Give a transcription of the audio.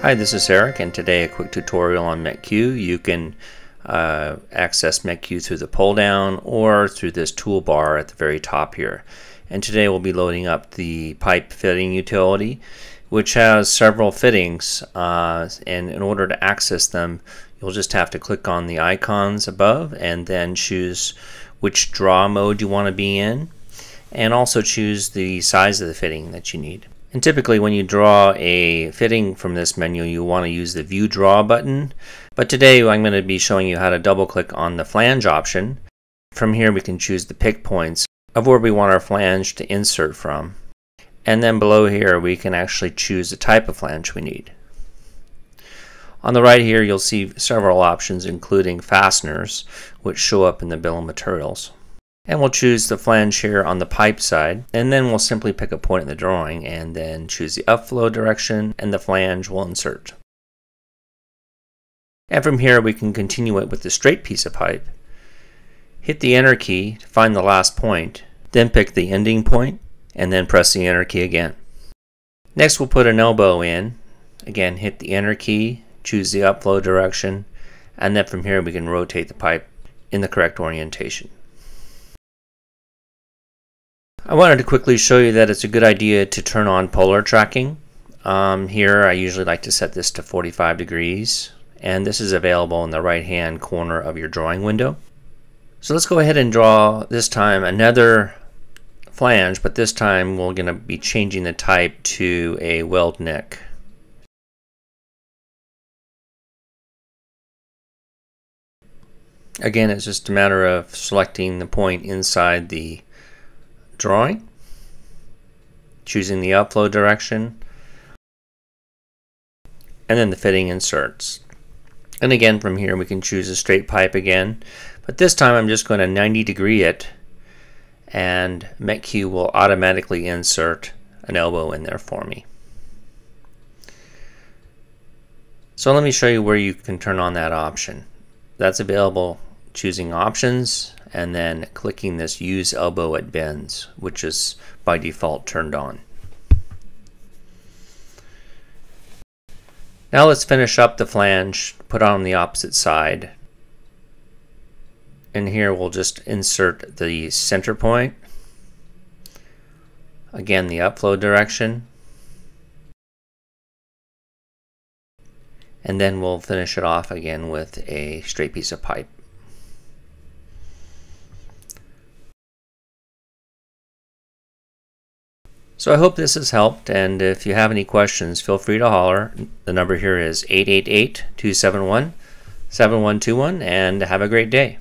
Hi, this is Eric, and today a quick tutorial on Mech-Q. You can uh, access Mech-Q through the pull down or through this toolbar at the very top here. And today we'll be loading up the pipe fitting utility, which has several fittings. Uh, and in order to access them, you'll just have to click on the icons above and then choose which draw mode you want to be in, and also choose the size of the fitting that you need. And typically when you draw a fitting from this menu, you want to use the View Draw button. But today I'm going to be showing you how to double click on the flange option. From here we can choose the pick points of where we want our flange to insert from. And then below here we can actually choose the type of flange we need. On the right here you'll see several options including fasteners which show up in the bill of materials and we'll choose the flange here on the pipe side and then we'll simply pick a point in the drawing and then choose the upflow direction and the flange will insert. And from here we can continue it with the straight piece of pipe. Hit the enter key to find the last point, then pick the ending point and then press the enter key again. Next we'll put an elbow in. Again hit the enter key, choose the upflow direction, and then from here we can rotate the pipe in the correct orientation. I wanted to quickly show you that it's a good idea to turn on polar tracking. Um, here I usually like to set this to 45 degrees and this is available in the right hand corner of your drawing window. So let's go ahead and draw this time another flange but this time we're going to be changing the type to a weld neck. Again it's just a matter of selecting the point inside the drawing, choosing the upflow direction, and then the fitting inserts. And again from here we can choose a straight pipe again, but this time I'm just going to 90 degree it and Mech-Q will automatically insert an elbow in there for me. So let me show you where you can turn on that option. That's available choosing options and then clicking this use elbow at bends which is by default turned on. Now let's finish up the flange, put on the opposite side. And here we'll just insert the center point. Again, the upflow direction. And then we'll finish it off again with a straight piece of pipe. So I hope this has helped, and if you have any questions, feel free to holler. The number here is 888 271 7121, and have a great day.